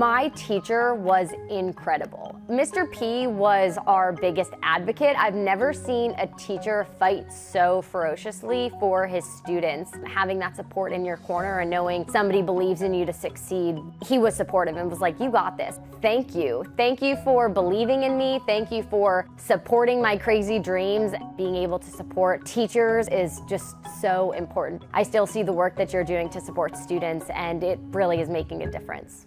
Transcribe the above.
My teacher was incredible. Mr. P was our biggest advocate. I've never seen a teacher fight so ferociously for his students. Having that support in your corner and knowing somebody believes in you to succeed, he was supportive and was like, you got this. Thank you. Thank you for believing in me. Thank you for supporting my crazy dreams. Being able to support teachers is just so important. I still see the work that you're doing to support students and it really is making a difference.